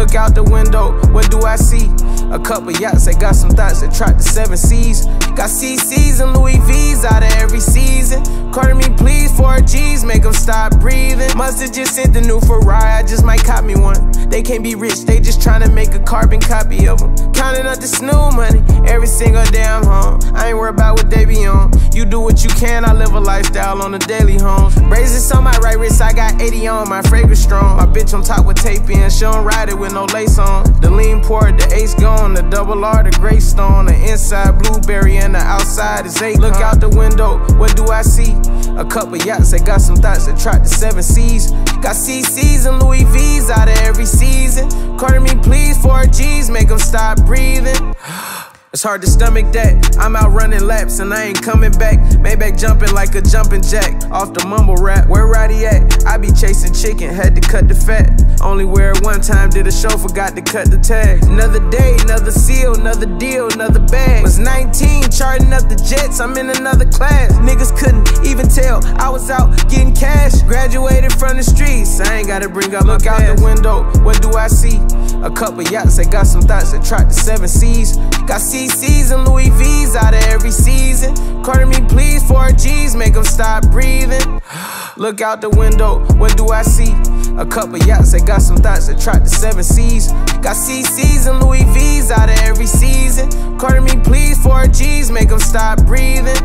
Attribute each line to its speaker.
Speaker 1: Look out the window, what do I see? A couple yachts that got some thoughts that track the seven seas. Got CCs and Louis V's out of every season. Cartier me please, 4 G's, make them stop breathing. Must've just sent the new Ferrari, I just might cop me one. They can't be rich, they just tryna make a carbon copy of them. Counting up the snoo money, every single damn home. Ain't worried about what they be on. You do what you can, I live a lifestyle on the daily home. Braces on my right wrist, I got 80 on, my fragrance strong. My bitch on top with tape in, she don't ride it with no lace on. The lean port, the ace gone, the double R, the gray stone. The inside blueberry and the outside is eight. Look out the window, what do I see? A couple yachts that got some thoughts that track the seven seas. Got CCs and Louis V's out of every season. Cartier me please, 4 G's, make them stop breathing. It's hard to stomach that. I'm out running laps and I ain't coming back. Maybach jumping like a jumping jack off the mumble rap. Where Roddy at? I be chasing chicken, had to cut the fat. Only wear it one time, did a show, forgot to cut the tag. Another day, another seal, another deal, another bag. Was 19, charting up the jets, I'm in another class. Niggas couldn't even tell I was out getting cash. Graduated from the streets, I ain't gotta bring up Look out the window, what do I see? A couple yachts that got some thoughts that track the seven seas. Got CCs and Louis V's out of every season. Cartier me please, 4 G's, make them stop breathing. Look out the window, what do I see? A couple yachts that got some thoughts that track the seven seas. Got CCs and Louis V's out of every season. Cartier me please, 4 G's, make them stop breathing.